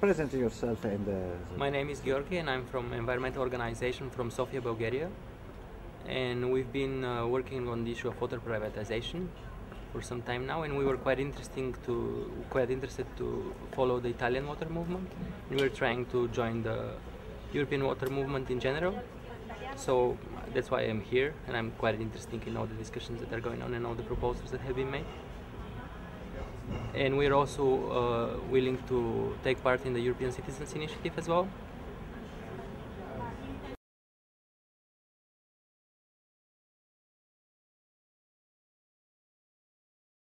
present yourself in the. My name is Georgi, and I'm from environmental organization from Sofia, Bulgaria. And we've been uh, working on the issue of water privatization for some time now, and we were quite interesting to quite interested to follow the Italian water movement. And we were trying to join the European water movement in general. So that's why I'm here, and I'm quite interested in all the discussions that are going on and all the proposals that have been made. And we're also uh, willing to take part in the European Citizens Initiative as well,